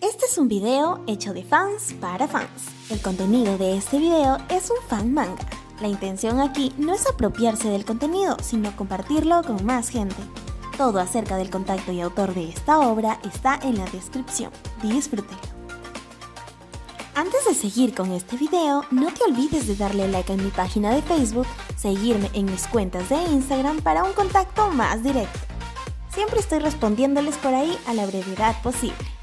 Este es un video hecho de fans para fans. El contenido de este video es un fan manga. La intención aquí no es apropiarse del contenido, sino compartirlo con más gente. Todo acerca del contacto y autor de esta obra está en la descripción. Disfrútelo. Antes de seguir con este video, no te olvides de darle like a mi página de Facebook, seguirme en mis cuentas de Instagram para un contacto más directo. Siempre estoy respondiéndoles por ahí a la brevedad posible.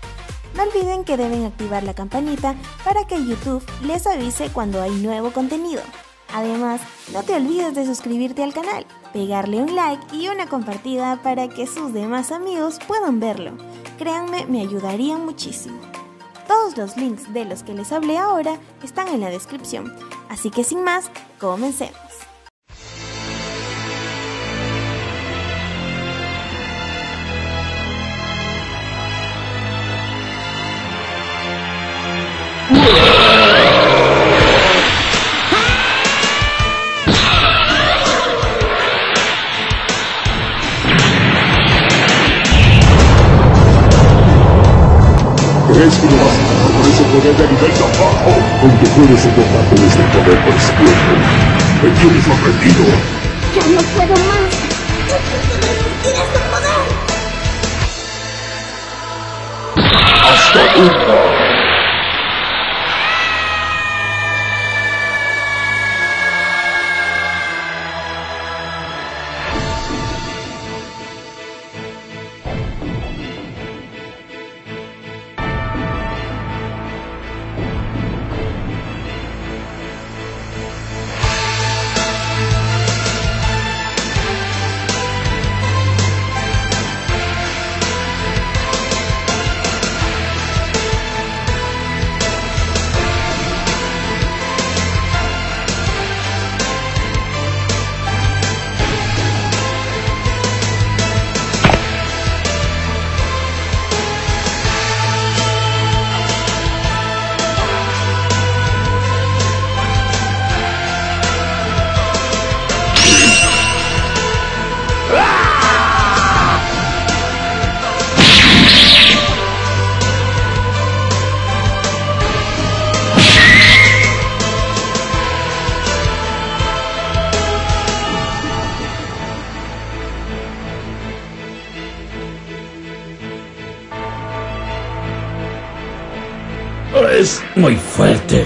No olviden que deben activar la campanita para que YouTube les avise cuando hay nuevo contenido. Además, no te olvides de suscribirte al canal, pegarle un like y una compartida para que sus demás amigos puedan verlo. Créanme, me ayudarían muchísimo. Todos los links de los que les hablé ahora están en la descripción, así que sin más, comencemos. ¿Crees que no vas a por ese poder de nivel tan bajo? Aunque puedes soportar todo este poder por siempre. Me tienes sorprendido. ¡Ya no puedo más! ¡No puedo resistir este poder! ¡Hasta nunca! Es muy fuerte.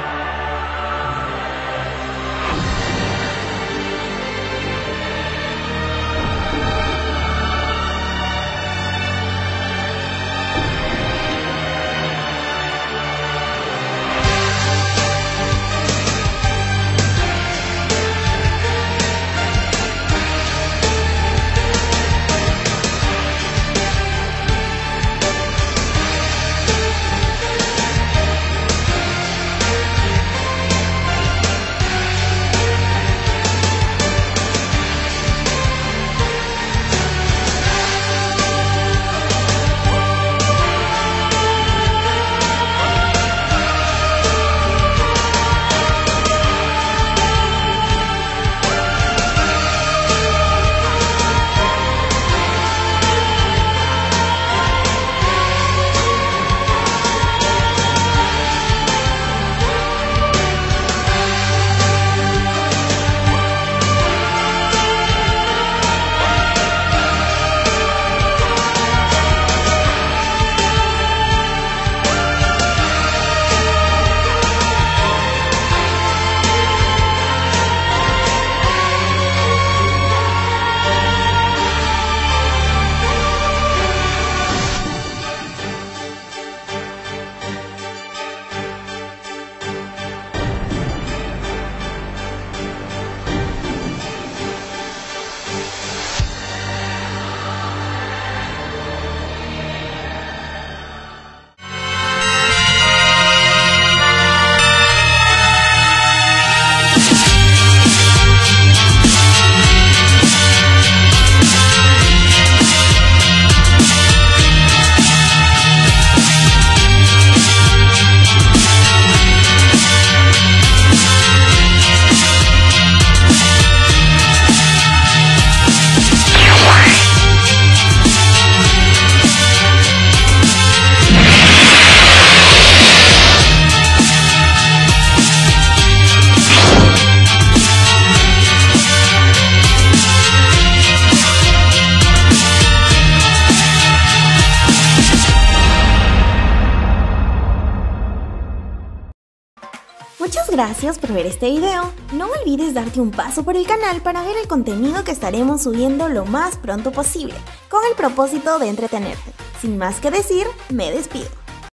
Muchas gracias por ver este video. No olvides darte un paso por el canal para ver el contenido que estaremos subiendo lo más pronto posible, con el propósito de entretenerte. Sin más que decir, me despido.